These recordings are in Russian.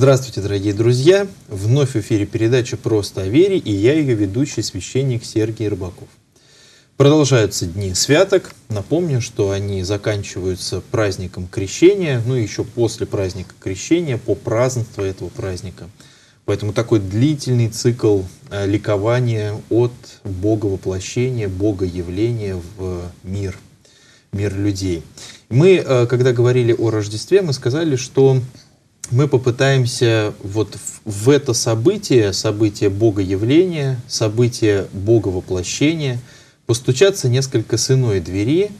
Здравствуйте, дорогие друзья! Вновь в эфире передача «Просто о вере» и я ее ведущий священник Сергей Рыбаков. Продолжаются дни святок. Напомню, что они заканчиваются праздником Крещения, ну и еще после праздника Крещения, по празднеству этого праздника. Поэтому такой длительный цикл э, ликования от Бога воплощения, Бога явления в мир, мир людей. Мы, э, когда говорили о Рождестве, мы сказали, что мы попытаемся вот в, это событие, событие Бога явления, событие Бога воплощения, постучаться несколько с иной двери,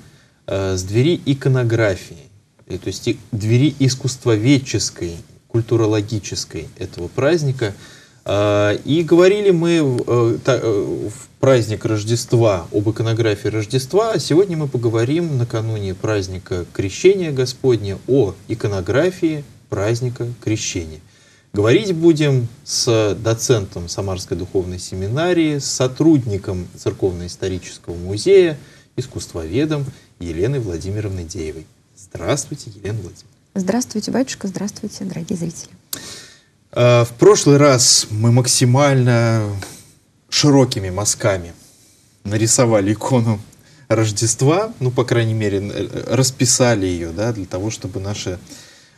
э, с двери иконографии, и, то есть двери искусствоведческой, культурологической этого праздника. Э, и говорили мы э, э, в праздник Рождества об иконографии Рождества, а сегодня мы поговорим накануне праздника Крещения Господня о иконографии праздника Крещения. Говорить будем с доцентом Самарской духовной семинарии, с сотрудником Церковно-исторического музея, искусствоведом Еленой Владимировной Деевой. Здравствуйте, Елена Владимировна. Здравствуйте, батюшка, здравствуйте, дорогие зрители. А, в прошлый раз мы максимально широкими мазками нарисовали икону Рождества, ну, по крайней мере, расписали ее, да, для того, чтобы наши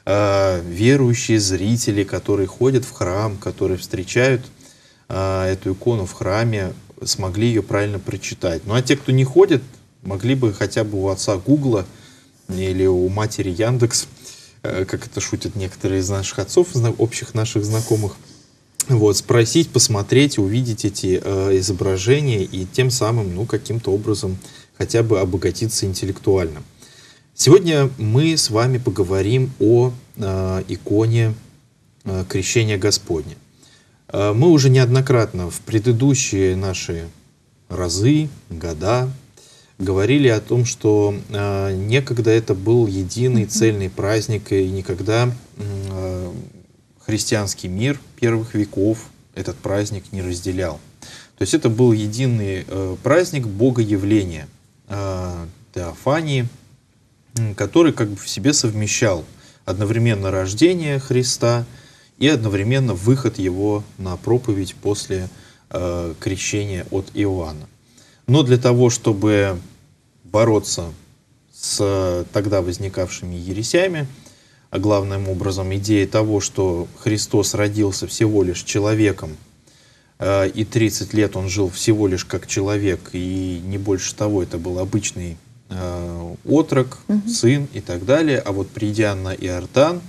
э, верующие зрители, которые ходят в храм, которые встречают э, эту икону в храме, смогли ее правильно прочитать. Ну а те, кто не ходит, могли бы хотя бы у отца Гугла или у матери Яндекс, э, как это шутят некоторые из наших отцов, общих наших знакомых, вот, спросить, посмотреть, увидеть эти э, изображения и тем самым, ну, каким-то образом хотя бы обогатиться интеллектуально. Сегодня мы с вами поговорим о э, иконе э, Крещения Господня. Э, мы уже неоднократно в предыдущие наши разы, года говорили о том, что э, некогда это был единый цельный праздник, и никогда э, христианский мир первых веков этот праздник не разделял. То есть это был единый э, праздник Богоявления, э, Теофании – который как бы в себе совмещал одновременно рождение Христа и одновременно выход его на проповедь после э, крещения от Иоанна. Но для того, чтобы бороться с тогда возникавшими ересями, а главным образом идея того, что Христос родился всего лишь человеком, э, и 30 лет он жил всего лишь как человек, и не больше того, это был обычный э, отрок, угу. сын и так далее. А вот придя на Иордан,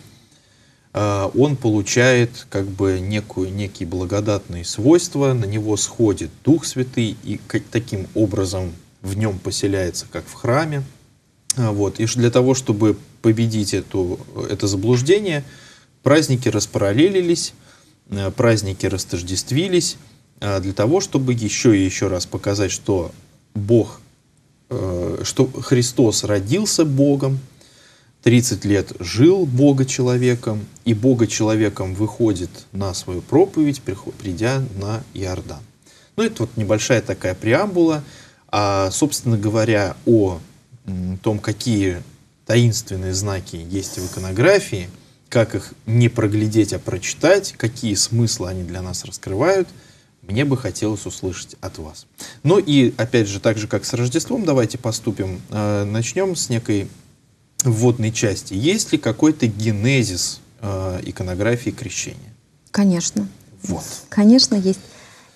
э, он получает как бы некую, некие благодатные свойства, на него сходит Дух Святый и таким образом в нем поселяется, как в храме. А, вот. И для того, чтобы победить эту, это заблуждение, праздники распараллелились, э, праздники растождествились, э, для того, чтобы еще и еще раз показать, что Бог Э, что Христос родился Богом, 30 лет жил Бога человеком, и Бога человеком выходит на свою проповедь, придя на Иордан. Ну, это вот небольшая такая преамбула. А, собственно говоря, о том, какие таинственные знаки есть в иконографии, как их не проглядеть, а прочитать, какие смыслы они для нас раскрывают – мне бы хотелось услышать от вас. Ну и, опять же, так же, как с Рождеством, давайте поступим. Э, начнем с некой вводной части. Есть ли какой-то генезис э, иконографии крещения? Конечно. Вот. Конечно, есть.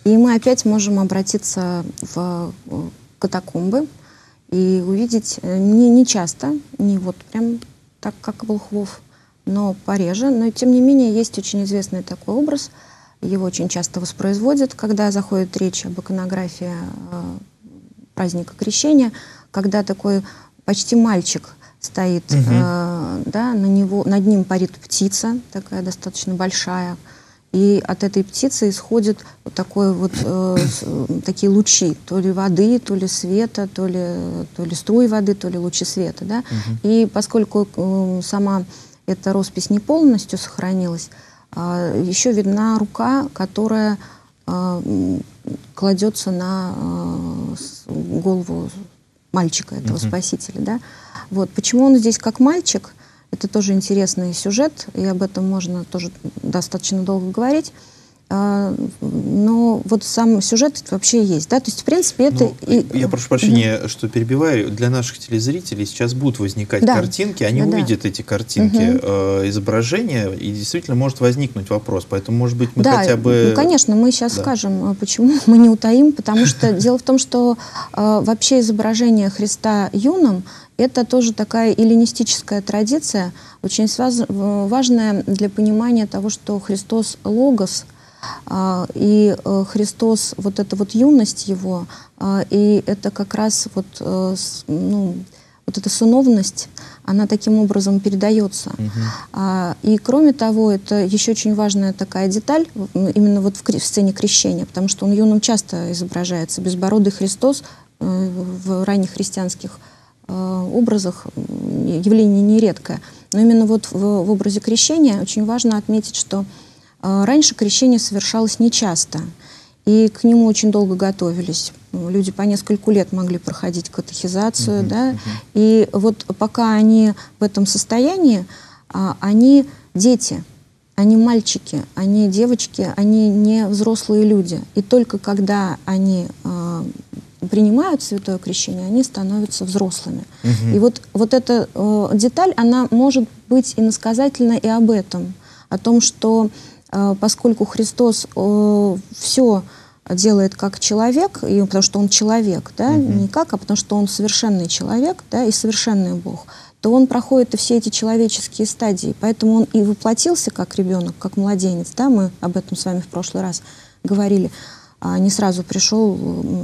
И мы опять можем обратиться в катакомбы и увидеть э, не, не часто, не вот прям так, как Волхвов, но пореже. Но, тем не менее, есть очень известный такой образ – его очень часто воспроизводят, когда заходит речь об иконографии э, праздника Крещения, когда такой почти мальчик стоит, угу. э, да, на него, над ним парит птица, такая достаточно большая, и от этой птицы исходят вот такой вот э, такие лучи, то ли воды, то ли света, то ли то ли струи воды, то ли лучи света, да. Угу. И поскольку э, сама эта роспись не полностью сохранилась, еще видна рука, которая а, кладется на а, голову мальчика, этого mm-hmm. спасителя. Да? Вот. Почему он здесь как мальчик? Это тоже интересный сюжет, и об этом можно тоже достаточно долго говорить. А, но вот сам сюжет вообще есть, да, то есть в принципе это... Ну, и... Я прошу прощения, угу. что перебиваю, для наших телезрителей сейчас будут возникать да. картинки, они да, увидят да. эти картинки, угу. э, изображения, и действительно может возникнуть вопрос, поэтому может быть мы да, хотя бы... ну конечно, мы сейчас да. скажем, а почему мы не утаим, потому что дело в том, что э, вообще изображение Христа юным это тоже такая эллинистическая традиция, очень важная для понимания того, что Христос Логос – и э, Христос, вот эта вот юность его, а, и это как раз вот, э, ну, вот эта сыновность, она таким образом передается. Угу. И кроме того, это еще очень важная такая деталь, именно вот в сцене крещения, потому что он юным часто изображается. Безбородый Христос э, в ранних христианских образах явление нередкое. Но именно вот в, в образе крещения очень важно отметить, что а, раньше крещение совершалось нечасто, и к нему очень долго готовились. Люди по нескольку лет могли проходить катехизацию, uh-huh, да, uh-huh. и вот пока они в этом состоянии, а, они дети, они мальчики, они девочки, они не взрослые люди. И только когда они а, принимают святое крещение, они становятся взрослыми. Угу. И вот, вот эта э, деталь, она может быть иносказательна и об этом, о том, что а, поскольку Христос э, все делает как человек, и, потому что он человек, да, угу. не как, а потому что он совершенный человек, да, и совершенный Бог, то он проходит и все эти человеческие стадии. Поэтому он и воплотился как ребенок, как младенец, да, мы об этом с вами в прошлый раз говорили а не сразу пришел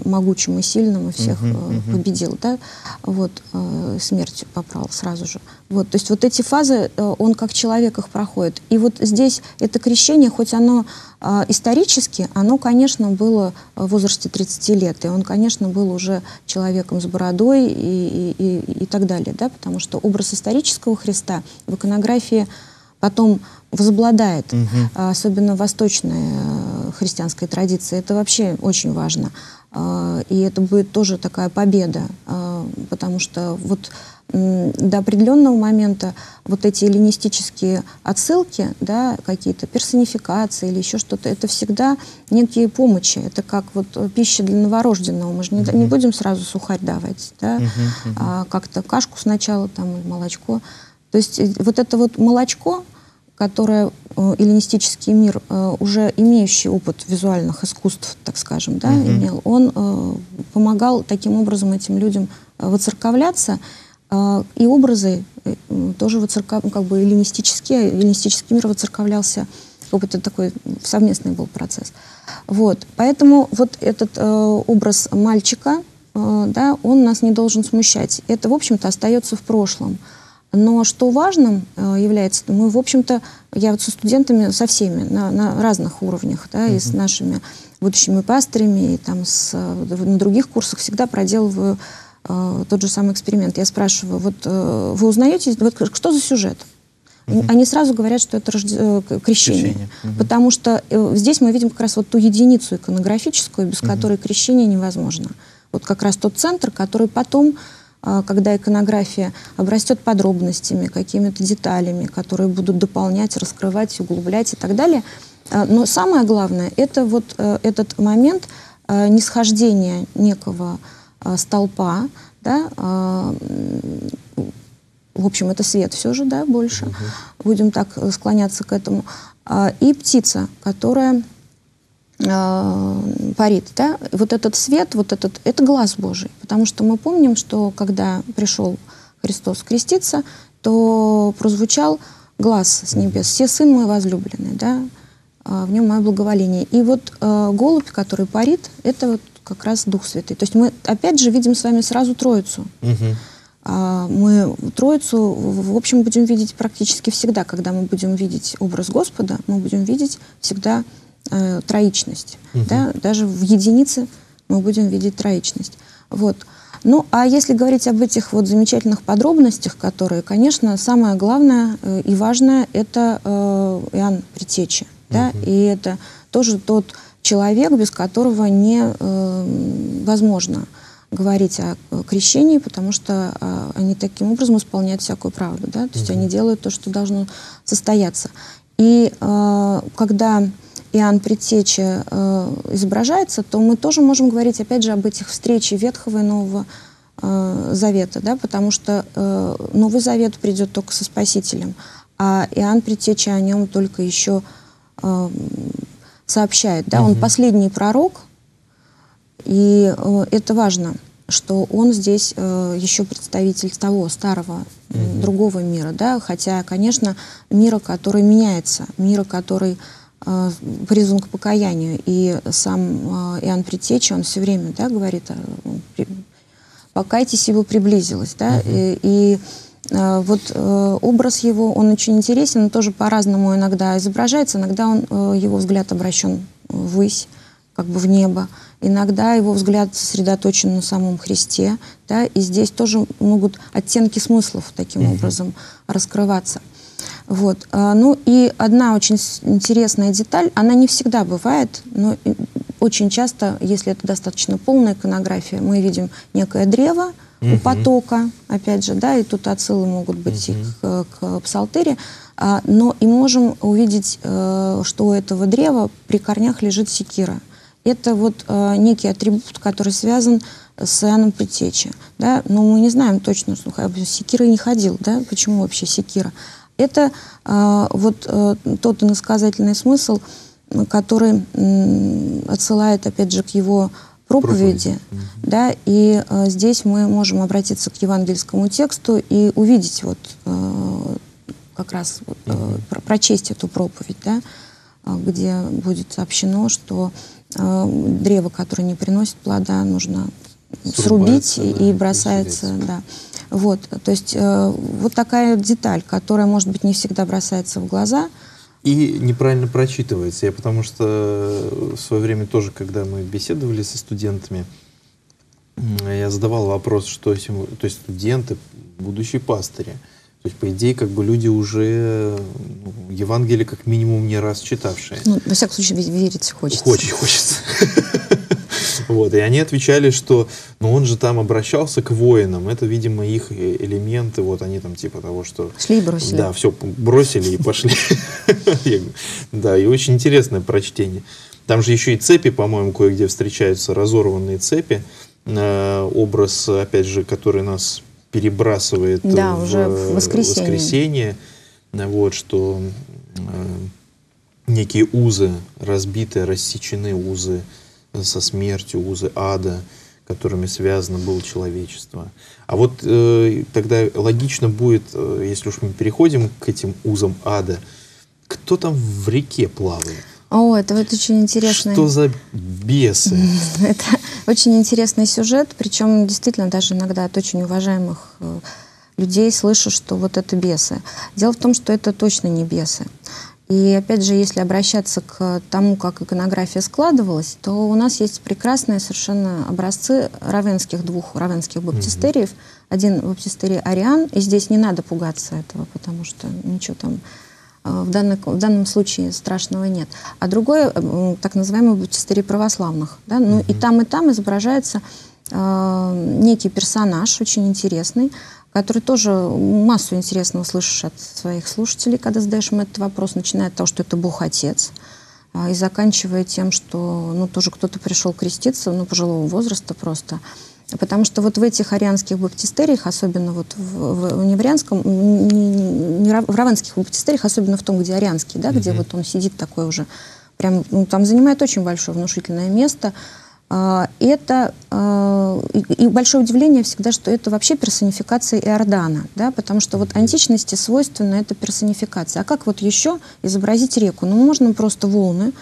могучим и сильным и всех uh-huh, uh-huh. победил, да, вот, э, смерть попрал сразу же. Вот, то есть вот эти фазы, э, он как человек их проходит. И вот здесь это крещение, хоть оно э, исторически, оно, конечно, было в возрасте 30 лет, и он, конечно, был уже человеком с бородой и, и, и, и так далее, да, потому что образ исторического Христа в иконографии потом возобладает, угу. особенно восточная христианская традиция. Это вообще очень важно. А, и это будет тоже такая победа, а, потому что вот до определенного момента вот эти эллинистические отсылки, да, какие-то персонификации или еще что-то, это всегда некие помощи. Это как вот пища для новорожденного. Мы же не, uh-huh. не будем сразу сухарь давать, да, uh-huh, uh-huh. а как-то кашку сначала там или молочко. То есть э, вот это вот молочко, которое э, эллинистический мир, э, уже имеющий опыт визуальных искусств, так скажем, да, mm-hmm. имел, он э, помогал таким образом этим людям воцерковляться, и образы тоже воцерков... как бы эллинистические, эллинистический мир воцерковлялся, опыт такой совместный был процесс. Вот, поэтому вот этот образ мальчика, да, он нас не должен смущать. Это, в общем-то, остается в прошлом. Но что важным э, является, мы, в общем-то, я вот со студентами, со всеми, на, на разных уровнях, да, uh-huh. и с нашими будущими пастырями, и там с, э, на других курсах всегда проделываю э, тот же самый эксперимент. Я спрашиваю, вот э, вы узнаете, вот, что за сюжет? Uh-huh. Они сразу говорят, что это рожде... Э, крещение. крещение. Uh-huh. Потому что здесь мы видим как раз вот ту единицу иконографическую, без uh-huh. которой крещение невозможно. Вот как раз тот центр, который потом когда иконография обрастет подробностями, какими-то деталями, которые будут дополнять, раскрывать, углублять и так далее. А, но самое главное – это вот э, этот момент э, нисхождения некого э, столпа, да, а, в общем, это свет все же, да, больше, угу. будем так склоняться к этому, и птица, которая э, парит, да, вот этот свет, вот этот, это глаз Божий, потому что мы помним, что когда пришел Христос креститься, то прозвучал глаз с небес, все сын мой возлюбленный, да, э, в нем мое благоволение. И вот э, голубь, который парит, это вот как раз Дух Святый. То есть мы опять же видим с вами сразу Троицу. Угу. Мы Троицу, в общем, будем видеть практически всегда, когда мы будем видеть образ Господа, мы будем видеть всегда э, троичность. Угу. Да? Даже в единице мы будем видеть троичность. Вот. Ну, а если говорить об этих вот замечательных подробностях, которые, конечно, самое главное э, и важное, это э, Иоанн Притечи. Да? И это тоже тот человек, без которого невозможно э, говорить о крещении, потому что а, они таким образом исполняют всякую правду, да, то есть угу. они делают то, что должно состояться. И а, когда Иоанн Предтеча э, изображается, то мы тоже можем говорить, опять же, об этих встречах Ветхого и Нового э, Завета, да, потому что э, Новый Завет придет только со Спасителем, а Иоанн Предтеча о нем только еще э, сообщает, да, угу. он последний пророк, и э, это важно, что он здесь э, еще представитель того старого, mm-hmm. другого мира, да, хотя, конечно, мира, который меняется, мира, который призван к покаянию. И сам э, Иоанн Предтеча, он все время, да, говорит, э, покайтесь, ибо приблизилось, да, mm-hmm. и, и э, вот э, образ его, он очень интересен, он тоже по-разному иногда изображается, иногда он, э, его взгляд обращен ввысь, как бы в небо. Иногда его взгляд сосредоточен на самом Христе, да, и здесь тоже могут оттенки смыслов таким mm-hmm. образом раскрываться. Вот. А, ну и одна очень интересная деталь, она не всегда бывает, но очень часто, если это достаточно полная иконография, мы видим некое древо угу. у потока, опять же, да, и тут отсылы могут быть угу. и к, к псалтере, а, но и можем увидеть, э, что у этого древа при корнях лежит секира. Это вот э, некий атрибут, который связан с Иоанном Предтечи. Да? Но мы не знаем точно, что секира не ходил. Да? Почему вообще секира? Это э, вот э, тот иносказательный смысл, который э, отсылает, опять же, к его проповеди. проповеди. Да? И э, здесь мы можем обратиться к евангельскому тексту и увидеть вот э, как раз вот, э, про прочесть эту проповедь, да? где будет сообщено, что э, древо, которое не приносит плода, нужно срубить да, и бросается, да. Вот, то есть э, вот такая деталь, которая, может быть, не всегда бросается в глаза. И неправильно прочитывается. Я потому что в свое время тоже, когда мы беседовали со студентами, я задавал вопрос, что то есть студенты, будущие пастыри, то есть, по идее, как бы люди уже ну, Евангелие как минимум не раз читавшие. Ну, во всяком случае, верить хочется. Очень хочется. Вот, и они отвечали, что ну он же там обращался к воинам, это, видимо, их э, элементы, вот они там типа того, что... Шли и бросили. Да, все, бросили и пошли. Да, и очень интересное прочтение. Там же еще и цепи, по-моему, кое-где встречаются, разорванные цепи. Э, образ, опять же, который нас перебрасывает да, в, уже в воскресенье. воскресенье, вот, что э, некие узы разбиты, рассечены узы со смертью, узы ада, которыми связано было человечество. А вот э, тогда логично будет, э, если уж мы переходим к этим узам ада, кто там в реке плавает? О, это вот очень интересно. Что за бесы? Это очень интересный сюжет, причем действительно даже иногда от очень уважаемых э, людей слышу, что вот это бесы. Дело в том, что это точно не бесы. И опять же, если обращаться к тому, как иконография складывалась, то у нас есть прекрасные совершенно образцы равенских, двух равенских баптистериев. Mm-hmm. Один баптистерий Ариан, и здесь не надо пугаться этого, потому что ничего там Э, в, данный, в данном случае страшного нет. А другой, э, так называемый баптистерий православных. Да? Ну, mm-hmm. И там, и там изображается э, некий персонаж, очень интересный, который тоже массу интересного слышишь от своих слушателей, когда задаешь им этот вопрос, начиная от того, что это Бог-Отец, э, и заканчивая тем, что ну, тоже кто-то пришел креститься, ну, пожилого возраста просто, Потому что вот в этих арианских баптистериях, особенно вот в, в, не в арианском, не, не, в равенских баптистериях, особенно в том, где арианский, да, mm-hmm. где вот он сидит такой уже, прям, ну, там занимает очень большое внушительное место. А, это а, и, большое удивление всегда, что это вообще персонификация Иордана, да, потому что вот античности свойственна эта персонификация. А как вот еще изобразить реку? Ну, можно просто волны,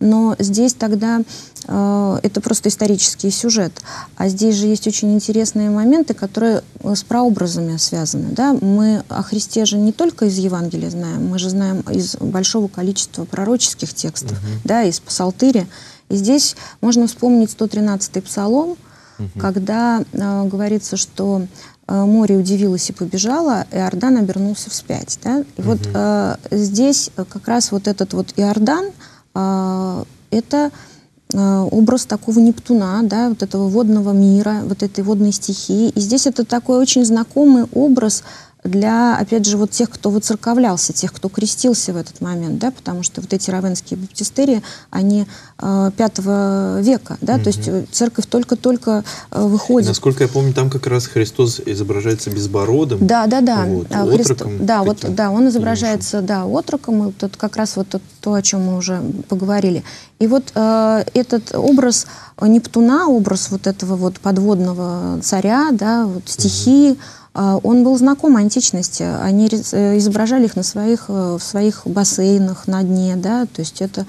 но здесь тогда э, это просто исторический сюжет. А здесь же есть очень интересные моменты, которые э, с прообразами связаны. Да? Мы о Христе же не только из Евангелия знаем, мы же знаем из большого количества пророческих текстов, угу. да, из Псалтыря. И здесь можно вспомнить 113-й псалом, угу. когда э, говорится, что э, море удивилось и побежало, Иордан обернулся вспять. Да? И угу. вот э, здесь как раз вот этот вот Иордан, а, это образ такого Нептуна, да, вот этого водного мира, вот этой водной стихии. И здесь это такой очень знакомый образ для, опять же, вот тех, кто выцерковлялся, тех, кто крестился в этот момент, да, потому что вот эти равенские баптистерии, они э, века, да, mm то есть э, церковь только-только э, выходит. Насколько я помню, там как раз Христос изображается безбородым. Да, да, да. Вот, а, отроком да, вот, да, он изображается, юношем. да, отроком, и тут как раз вот то, то, о чем мы уже поговорили. И вот э, этот образ Нептуна, образ вот этого вот подводного царя, да, вот стихии, а, он был знаком античности. Они э, изображали их на своих, э, в своих бассейнах на дне, да, то есть это а,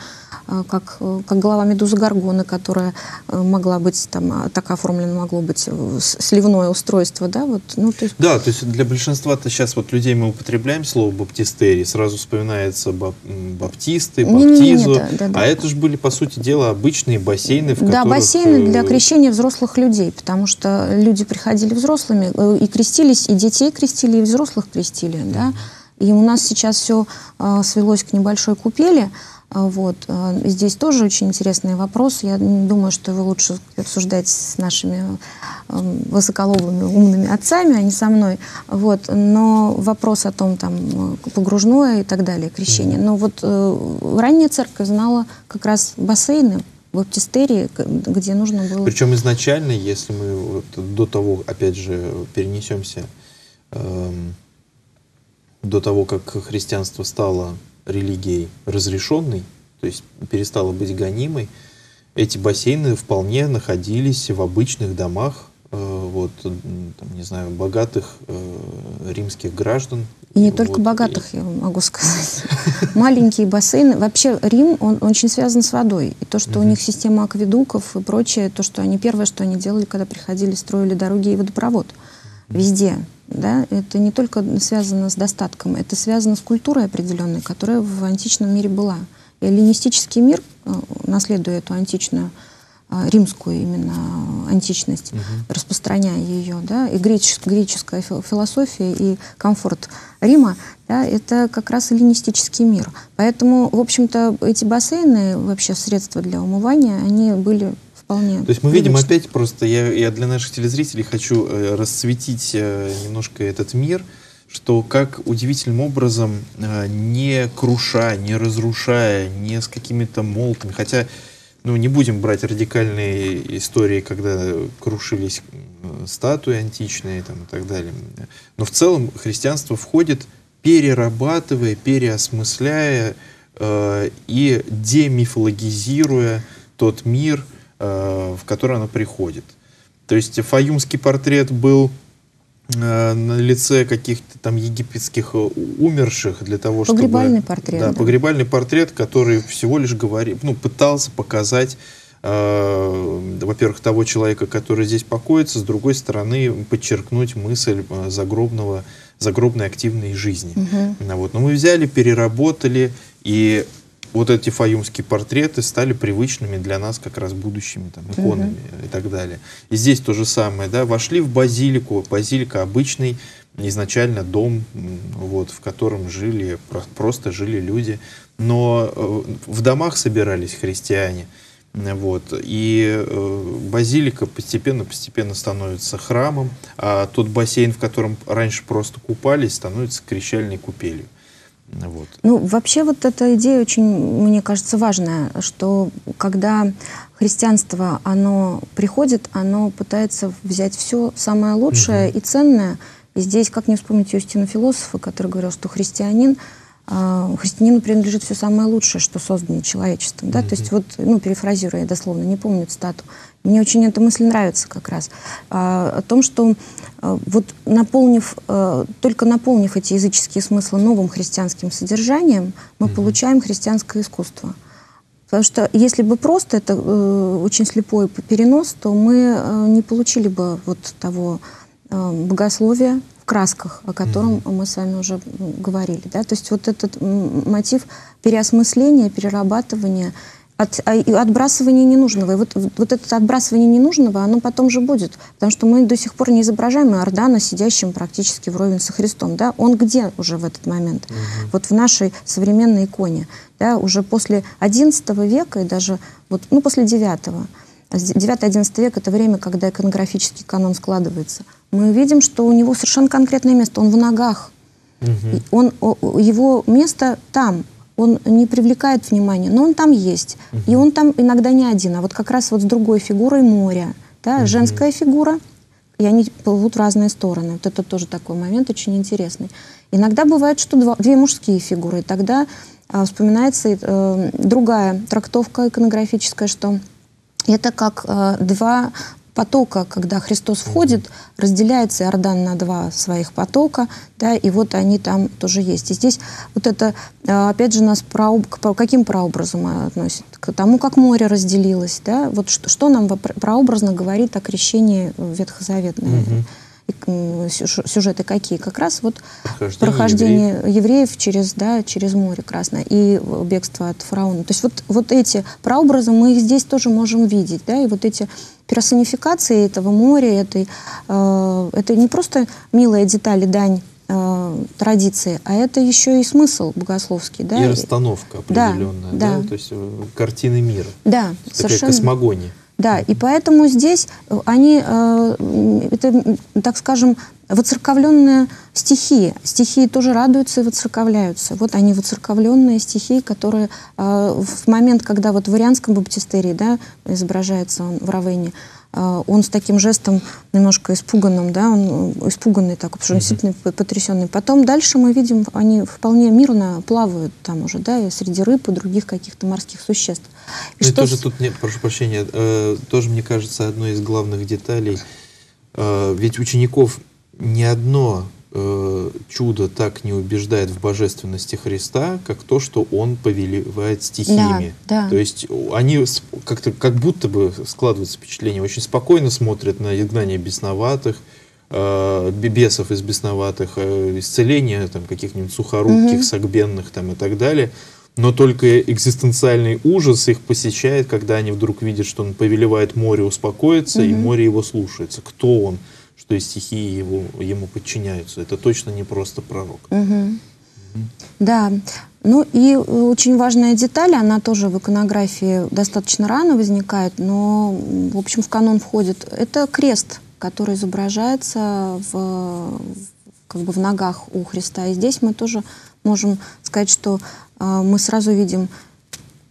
как, э, как голова медузы Гаргоны, которая могла быть там, а, так оформлена, могло быть сливное устройство, да, вот, ну, то есть... Да, то есть для большинства-то сейчас вот людей мы употребляем слово баптистерий, сразу вспоминается бап баптисты, баптизу, да, да, да. а это же были, по сути дела, обычные бассейны, в да, которых... Бассейны для крещения взрослых людей, потому что люди приходили взрослыми и крестились, и детей крестили, и взрослых крестили, mm -hmm. да, и у нас сейчас все э, свелось к небольшой купели, вот. А, здесь тоже очень интересный вопрос. Я думаю, что его лучше обсуждать с нашими высоколовыми умными отцами, а не со мной. Вот. Но вопрос о том, там, погружное и так далее, крещение. Но вот э, ранняя церковь знала как раз бассейны, в баптистерии, где нужно было... Причем изначально, если мы вот до того, опять же, перенесемся, э, до того, как христианство стало религией разрешенной, то есть перестала быть гонимой, эти бассейны вполне находились в обычных домах, э, вот, там, не знаю, богатых э, римских граждан. И не вот. только богатых, я могу сказать. Маленькие бассейны. Вообще Рим, он очень связан с водой. И то, что у них система акведуков и прочее, то, что они первое, что они делали, когда приходили, строили дороги и водопровод. Везде да, это не только связано с достатком, это связано с культурой определенной, которая в античном мире была. И эллинистический мир, э, наследуя эту античную, э, римскую именно античность, угу. распространяя ее, да, и греческая, греческая философия и комфорт Рима, да, это как раз эллинистический мир. Поэтому, в общем-то, эти бассейны, вообще средства для умывания, они были вполне. То есть мы видим опять просто, я, я для наших телезрителей хочу э, расцветить э, немножко этот мир, что как удивительным образом, э, не круша, не разрушая, не с какими-то молотами, хотя, ну, не будем брать радикальные истории, когда крушились статуи античные там, и так далее. Но в целом христианство входит, перерабатывая, переосмысляя э, и демифологизируя тот мир, в который она приходит. То есть фаюмский портрет был э, на лице каких-то там египетских э, умерших для того, чтобы... Погребальный портрет. Да, да, погребальный портрет, который всего лишь говорит, ну, пытался показать, э, во-первых, того человека, который здесь покоится, с другой стороны, подчеркнуть мысль загробного, загробной активной жизни. Угу. Вот. Но мы взяли, переработали, и вот эти фаюмские портреты стали привычными для нас как раз будущими там, иконами угу. и так далее. И здесь то же самое, да, вошли в базилику, базилика обычный, изначально дом, вот, в котором жили, просто жили люди, но э, в домах собирались христиане, вот, и э, базилика постепенно-постепенно становится храмом, а тот бассейн, в котором раньше просто купались, становится крещальной купелью. Вот. Ну, вообще вот эта идея очень, мне кажется, важная, что когда христианство, оно приходит, оно пытается взять все самое лучшее угу. и ценное. И здесь, как не вспомнить Юстина философа, который говорил, что христианин, христианину принадлежит все самое лучшее, что создано человечеством. Да? Mm-hmm. То есть вот, ну, перефразируя дословно, не помню цитату, мне очень эта мысль нравится как раз. А, о том, что а, вот наполнив, а, только наполнив эти языческие смыслы новым христианским содержанием, мы mm-hmm. получаем христианское искусство. Потому что если бы просто это э, очень слепой перенос, то мы э, не получили бы вот того э, богословия красках, о котором mm-hmm. мы с вами уже говорили. Да? То есть вот этот мотив переосмысления, перерабатывания – от, а, отбрасывания ненужного. И вот, вот это отбрасывание ненужного, оно потом же будет. Потому что мы до сих пор не изображаем Иордана, сидящим практически вровень со Христом. Да? Он где уже в этот момент? Угу. Вот в нашей современной иконе. да, уже после XI века и даже вот, ну, после IX, 9-11 век – это время, когда иконографический канон складывается. Мы видим, что у него совершенно конкретное место, он в ногах. Угу. Он, его место там, он не привлекает внимания, но он там есть. Угу. И он там иногда не один, а вот как раз вот с другой фигурой моря. Да, угу. Женская фигура, и они плывут в разные стороны. Вот это тоже такой момент очень интересный. Иногда бывает, что два, две мужские фигуры, и тогда а, вспоминается э, другая трактовка иконографическая, что это как э, два потока, когда Христос входит, разделяется Иордан на два своих потока, да, и вот они там тоже есть. И здесь вот это, э, опять же, нас прооб... к каким прообразом относит? К тому, как море разделилось, да, вот что, что нам прообразно говорит о крещении ветхозаветной. Угу сюжеты какие? Как раз вот прохождение, прохождение евреев. евреев через, да, через море Красное и бегство от фараона. То есть вот, вот эти прообразы мы их здесь тоже можем видеть, да, и вот эти персонификации этого моря, этой, э, это не просто милая деталь и дань э, традиции, а это еще и смысл богословский. Да? И расстановка определенная, да, да? да? то есть э, картины мира. Да, Такая совершенно. космогония. Да, и поэтому здесь э, они, э, это, так скажем, воцерковленные стихии. Стихии тоже радуются и воцерковляются. Вот они воцерковленные стихии, которые э, в момент, когда вот в Ирианском баптистерии да, изображается он в Равене, он с таким жестом немножко испуганным, да, он э, испуганный так, потому что он действительно потрясенный. Потом дальше мы видим, они вполне мирно плавают там уже, да, и среди рыб и других каких-то морских существ. И, ну, что тоже с... тут, нет, прошу прощения, э, тоже, мне кажется, одной из главных деталей, э, ведь учеников не одно э, чудо так не убеждает в божественности Христа, как то, что он повелевает стихиями. Да, да. То есть они как-то как будто бы складывается впечатление, очень спокойно смотрят на изгнание бесноватых, э, бесов из бесноватых, э, исцеление там, каких-нибудь сухоруких, угу. сагбенных там, и так далее. Но только экзистенциальный ужас их посещает, когда они вдруг видят, что он повелевает море успокоиться, угу. и море его слушается. Кто он? Что и стихии его, ему подчиняются. Это точно не просто пророк. Угу. Угу. Да. Ну и очень важная деталь, она тоже в иконографии достаточно рано возникает, но, в общем, в канон входит. Это крест, который изображается в, как бы в ногах у Христа. И здесь мы тоже можем сказать, что э, мы сразу видим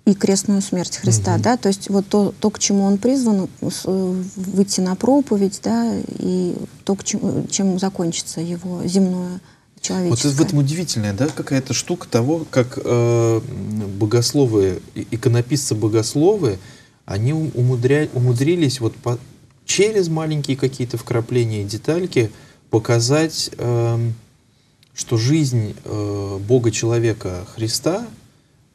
и крестную смерть Христа, угу. да, то есть вот то, то, к чему он призван, выйти на проповедь, да, и то, к чему, чем закончится его земное человеческое. Вот в этом удивительная, да, какая-то штука того, как э, богословы, иконописцы-богословы, они умудря, умудрились вот по, через маленькие какие-то вкрапления и детальки показать, э, что жизнь э, Бога-человека Христа —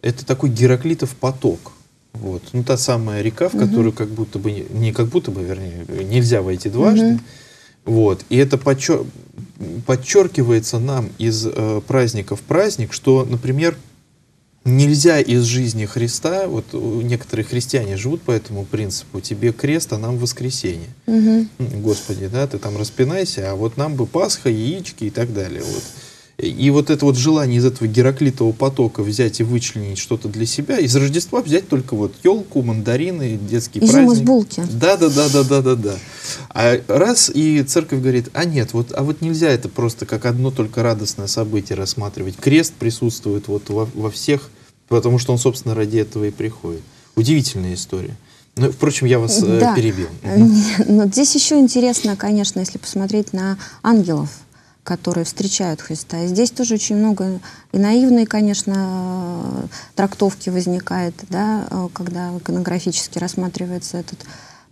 это такой Гераклитов поток. Вот. Ну, та самая река, в которую угу. как будто бы, не как будто бы, вернее, нельзя войти дважды. Угу. Вот. И это подчер... подчеркивается нам из э, праздника в праздник, что, например, нельзя из жизни Христа, вот некоторые христиане живут по этому принципу, тебе крест, а нам воскресенье. Угу. Господи, да, ты там распинайся, а вот нам бы Пасха, яички и так далее. Вот. И вот это вот желание из этого Гераклитового потока взять и вычленить что-то для себя, из Рождества взять только вот елку, мандарины, детский Изюм праздник. из булки. Да, да, да, да, да, да, да. А раз и церковь говорит, а нет, вот, а вот нельзя это просто как одно только радостное событие рассматривать. Крест присутствует вот во, во всех, потому что он, собственно, ради этого и приходит. Удивительная история. Ну, впрочем, я вас э, да. перебил. Но здесь еще интересно, конечно, если посмотреть на ангелов которые встречают Христа. И здесь тоже очень много и наивной, конечно, трактовки возникает, да, когда иконографически рассматривается этот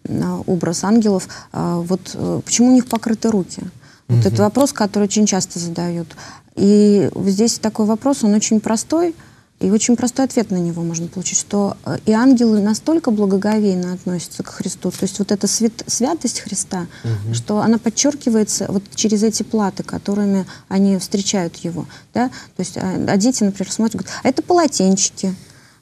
а, образ ангелов. А, вот э, почему у них покрыты руки? Вот угу. это вопрос, который очень часто задают. И здесь такой вопрос, он очень простой, и очень простой ответ на него можно получить, что э, и ангелы настолько благоговейно относятся к Христу, то есть вот эта свят, святость Христа, угу. что она подчеркивается вот через эти платы, которыми они встречают его. Да? То есть, а, а дети, например, смотрят, говорят, а это полотенчики,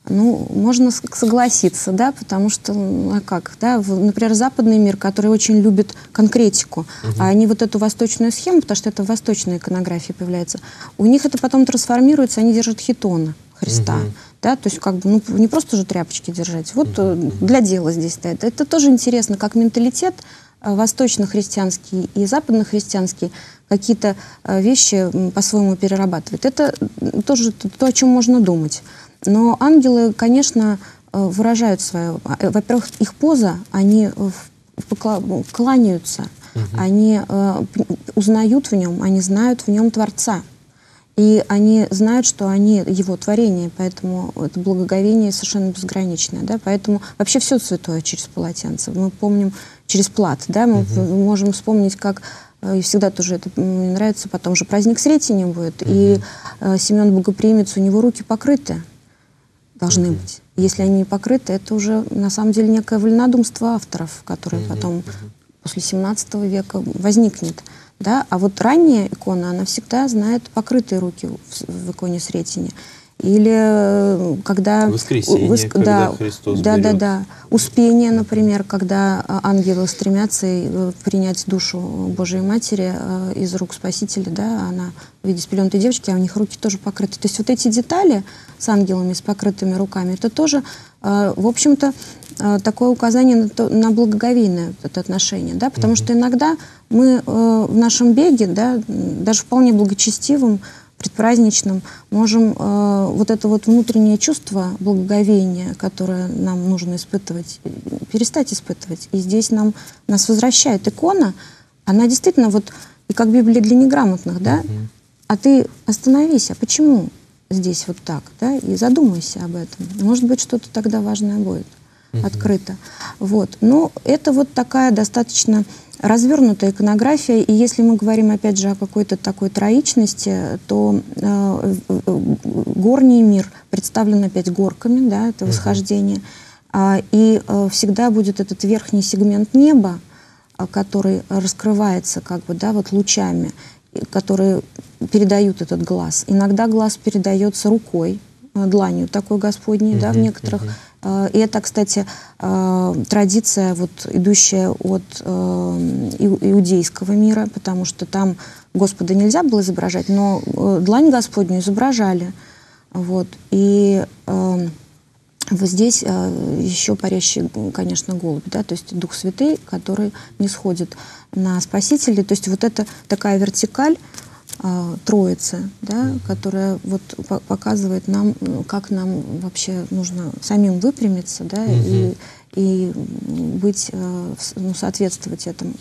ну, можно согласиться, да, потому что, ну, а как, да, в, например, западный мир, который очень любит конкретику, угу. а они вот эту восточную схему, потому что это в восточной иконографии появляется, у них это потом трансформируется, они держат хитоны. Христа. Угу. Да, то есть как бы ну, не просто же тряпочки держать, вот mm-hmm. для дела здесь стоит. Это тоже интересно, как менталитет э, восточно-христианский и западно-христианский какие-то э, вещи по-своему перерабатывает. Это тоже то, о чем можно думать. Но ангелы, конечно, выражают свое... Во-первых, их поза, они кланяются, угу. они узнают в нем, они знают в нем Творца. И они знают, что они его творение, поэтому это благоговение совершенно безграничное. Да? Поэтому вообще все святое через полотенце. Мы помним через плат. Да? Мы угу. можем вспомнить, как э, и всегда тоже это мне нравится, потом же праздник Сретения будет, угу. и э, Семен Богоприимец, у него руки покрыты должны угу. быть. Если они не покрыты, это уже на самом деле некое вольнодумство авторов, которое угу. потом после 17 века возникнет. Да? А вот ранняя икона, она всегда знает покрытые руки в, в иконе Сретения. Или э, когда... Воскресенье, воск... когда да, Христос Да, берет. да, да. Успение, например, когда а, ангелы стремятся э, принять душу Божией Матери э, из рук Спасителя, да, она в виде спелентой девочки, а у них руки тоже покрыты. То есть вот эти детали с ангелами, с покрытыми руками, это тоже, в общем-то, такое указание на, то, на благоговейное это отношение, да, потому mm-hmm. что иногда мы в нашем беге, да, даже вполне благочестивым, предпраздничном, можем э, вот это вот внутреннее чувство благоговения, которое нам нужно испытывать, перестать испытывать. И здесь нам, нас возвращает икона, она действительно вот, и как Библия для неграмотных, да, mm а ты остановись, а почему здесь вот так, да, и задумайся об этом. Может быть, что-то тогда важное будет открыто. Вот. Но это вот такая достаточно развернутая иконография, и если мы говорим, опять же, о какой-то такой троичности, то э, горний мир представлен опять горками, да, это восхождение, а, и э, всегда будет этот верхний сегмент неба, а, который раскрывается как бы, да, вот лучами, которые передают этот глаз. Иногда глаз передается рукой, э, дланью такой Господней, да, в некоторых Э, и это, кстати, э, традиция, вот, идущая от иудейского мира, потому что там Господа нельзя было изображать, но длань Господню изображали. Вот. И вот здесь еще парящий, конечно, голубь, да, то есть Дух Святый, который не сходит на Спасителей. То есть вот это такая вертикаль, э, троицы, да, которая вот показывает нам, как нам вообще нужно самим выпрямиться, да, угу. и, и быть, э, ну, соответствовать этому.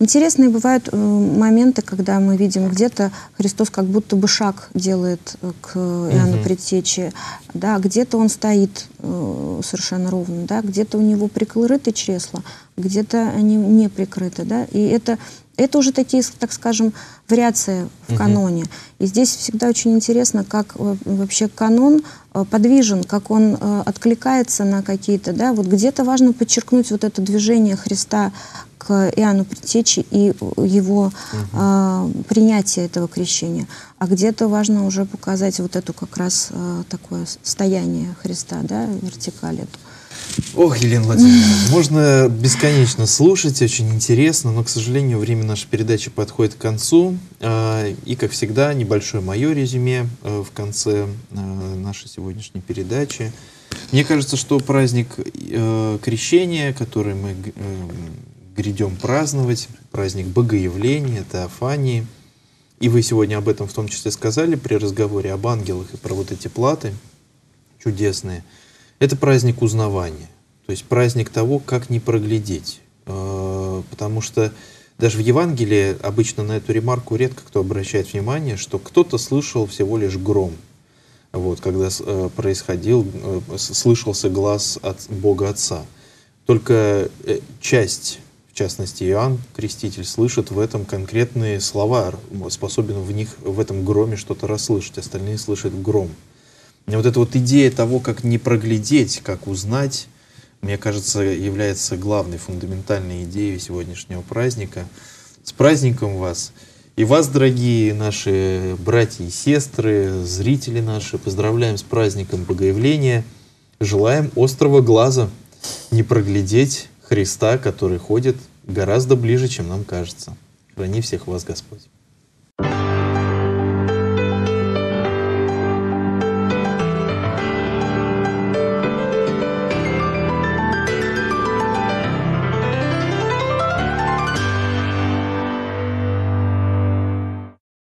Интересные бывают э, моменты, когда мы видим где-то Христос как будто бы шаг делает э, к Иоанну угу. Предтече, да, где-то он стоит э, совершенно ровно, да, где-то у него прикрыты чресла, где-то они не прикрыты, да, и это это уже такие, так скажем, вариации в каноне. И здесь всегда очень интересно, как э, вообще канон э, подвижен, как он э, откликается на какие-то, да, вот где-то важно подчеркнуть вот это движение Христа к Иоанну Предтечи и его угу. э, принятие этого крещения. А где-то важно уже показать вот эту как раз э, такое стояние Христа, да, вертикаль эту. Ох, Елена Владимировна, можно бесконечно слушать, очень интересно, но, к сожалению, время нашей передачи подходит к концу. А, и, как всегда, небольшое мое резюме э, в конце э, нашей сегодняшней передачи. Мне кажется, что праздник э, крещения, который мы грядем праздновать, праздник Богоявления, Теофании, и вы сегодня об этом в том числе сказали при разговоре об ангелах и про вот эти платы чудесные – это праздник узнавания, то есть праздник того, как не проглядеть. Э, потому что даже в Евангелии обычно на эту ремарку редко кто обращает внимание, что кто-то слышал всего лишь гром. Вот, когда э, происходил, э, слышался глаз от Бога Отца. Только часть, в частности Иоанн, Креститель, слышит в этом конкретные слова, способен в них, в этом громе что-то расслышать, остальные слышат гром. Вот эта вот идея того, как не проглядеть, как узнать, мне кажется, является главной фундаментальной идеей сегодняшнего праздника. С праздником вас! И вас, дорогие наши братья и сестры, зрители наши, поздравляем с праздником Богоявления. Желаем острого глаза не проглядеть Христа, который ходит гораздо ближе, чем нам кажется. Храни всех вас Господь.